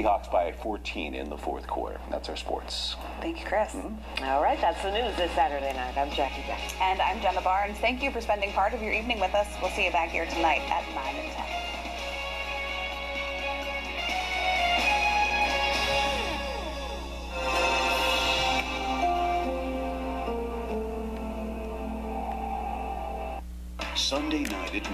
Seahawks by 14 in the fourth quarter. That's our sports. Thank you, Chris. Mm-hmm. All right, that's the news this Saturday night. I'm Jackie Beck. And I'm Jenna Barnes. Thank you for spending part of your evening with us. We'll see you back here tonight at 9 and 10. Sunday night at nine.